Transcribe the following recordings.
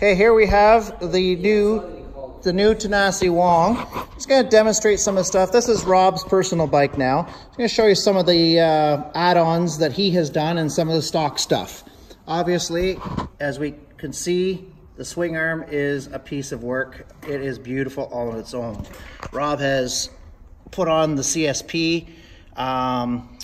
Okay, here we have the new the new Tenacity Wong. Just going to demonstrate some of the stuff. This is Rob's personal bike now. I'm going to show you some of the uh, add-ons that he has done and some of the stock stuff. Obviously, as we can see, the swing arm is a piece of work. It is beautiful all on its own. Rob has put on the CSP um,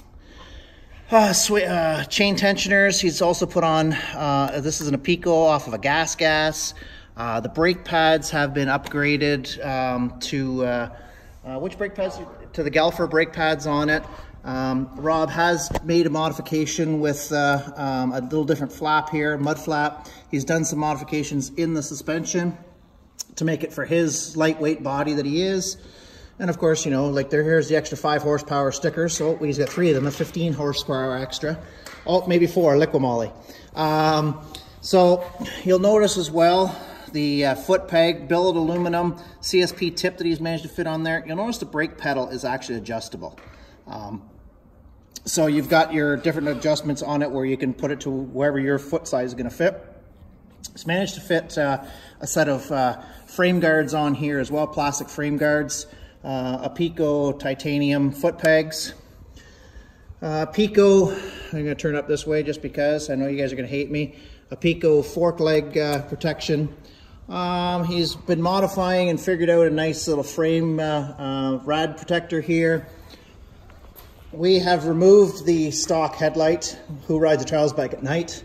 uh, uh, chain tensioners. He's also put on, uh, this is an Apico off of a gas gas. Uh, the brake pads have been upgraded um, to, uh, uh, which brake pads? To the Galfer brake pads on it. Um, Rob has made a modification with um, a little different flap here, mud flap. He's done some modifications in the suspension to make it for his lightweight body that he is. And of course, you know, like there, here's the extra five horsepower sticker. So he's got three of them, a 15 horsepower extra. Oh, maybe four, Liqui-Moly. Um, so you'll notice as well, the uh, foot peg, billet aluminum, CSP tip that he's managed to fit on there. You'll notice the brake pedal is actually adjustable. Um, so you've got your different adjustments on it where you can put it to wherever your foot size is gonna fit. It's managed to fit uh, a set of uh, frame guards on here as well, plastic frame guards uh, Apico titanium foot pegs. Uh, Apico, I'm going to turn up this way just because I know you guys are going to hate me. Apico fork leg uh, protection. Um, he's been modifying and figured out a nice little frame uh, uh, rad protector here. We have removed the stock headlight, who rides a trials bike at night.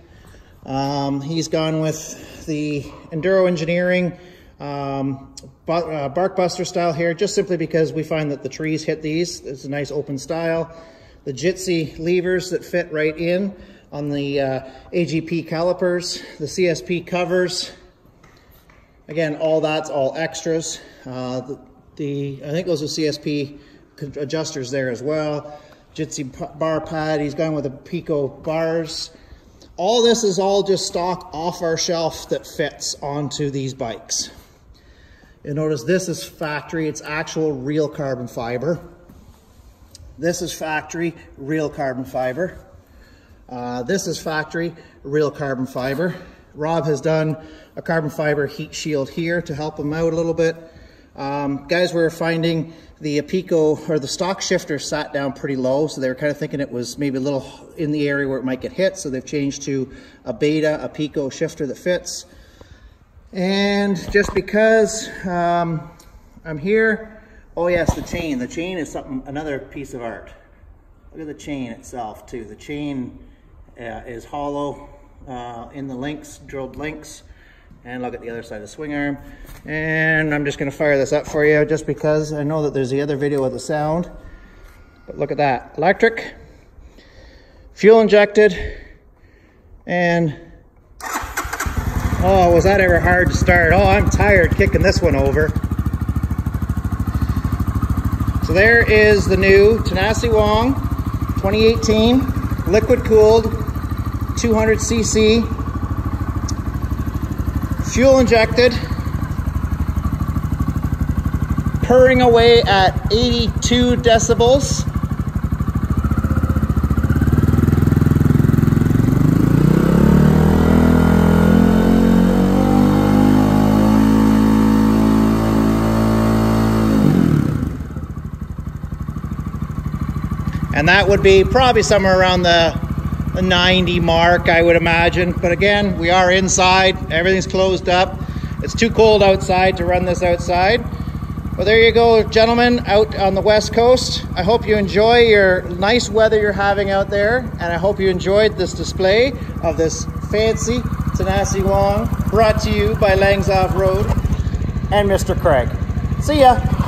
Um, he's gone with the Enduro Engineering um, uh, Barkbuster style here, just simply because we find that the trees hit these. It's a nice open style. The Jitsie levers that fit right in on the uh, AJP calipers, the CSP covers. Again, all that's all extras. Uh, the, the, I think those are CSP adjusters there as well. Jitsie bar pad, he's going with the Pico bars. All this is all just stock off our shelf that fits onto these bikes. You notice this is factory, it's actual real carbon fiber. This is factory, real carbon fiber. Uh, this is factory, real carbon fiber. Rob has done a carbon fiber heat shield here to help him out a little bit. Um, guys were finding the Apico or the stock shifter sat down pretty low, so they were kind of thinking it was maybe a little in the area where it might get hit, so they've changed to a Beta Apico shifter that fits. And just because um, I'm here, oh yes, the chain. The chain is something, another piece of art. Look at the chain itself too. The chain uh, is hollow uh, in the links, drilled links. And look at the other side of the swing arm. And I'm just gonna fire this up for you just because I know that there's the other video with the sound. But look at that, electric, fuel injected, and Oh, was that ever hard to start? Oh, I'm tired kicking this one over. So there is the new Tenacity Wong 2018 liquid cooled 200cc fuel injected purring away at 82 decibels And that would be probably somewhere around the, the 90 mark, I would imagine. But again, we are inside, everything's closed up. It's too cold outside to run this outside. Well, there you go, gentlemen, out on the West Coast. I hope you enjoy your nice weather you're having out there, and I hope you enjoyed this display of this fancy Tenacity Wong brought to you by Langs Off Road and Mr. Craig. See ya!